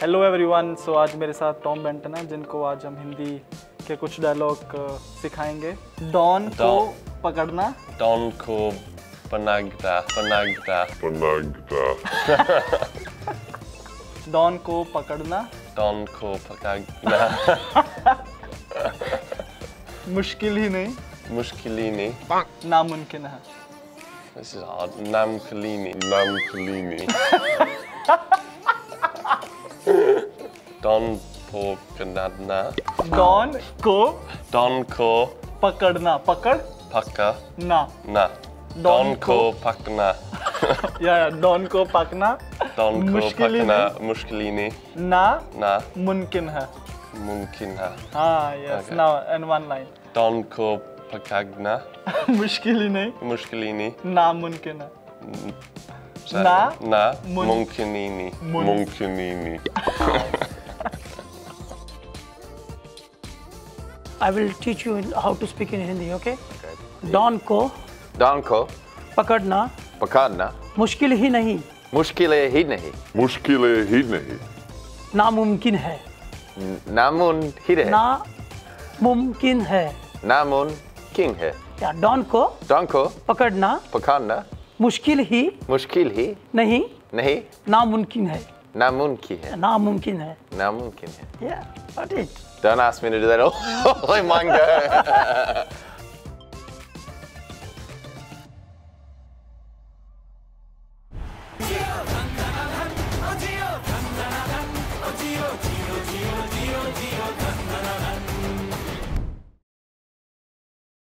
Hello everyone so आज मेरे साथ टॉम बेंटन है जिनको आज हम हिंदी के कुछ डायलॉग uh, सिखाएँगे। डॉन को पकड़ना। डॉन को पनागता पनागता। पनागता। डॉन को पकड़ना। डॉन को पकड़ना। मुश्किल ही नहीं। मुश्किल ही नहीं। नामुमकिन है। This is hard. Namkalini. Namkalini. Don को पकड़ना डॉन को डॉन को पकड़ना। पकड़? पक्का ना। ना डॉन को पकना या डॉन को पकना डॉन को पकना मुश्किल नहीं। ना। ना। मुमकिन है। मुमकिन है। हाँ yes now and one line don को पकाना मुश्किल ही नहीं। मुश्किल नहीं। ना मुमकिन है। ना ना। मुमकिन नहीं। मुमकिन नहीं। हाँ। I will teach you in- how to speak in Hindi, okay? Don को डॉन को पकड़ना पकड़ना मुश्किल ही नहीं मुश्किल ही नहीं Mushkile hi nahi. नामुमकिन है नामुन ही नामुमकिन है नामुन है या डॉन को डॉन को पकड़ना पकड़ना मुश्किल ही मुश्किल ही नहीं नहीं नामुमकिन है नामुमकिन है नामुमकिन है नामुमकिन है Yeah, got it. Don't ask me to do that all, all in one go.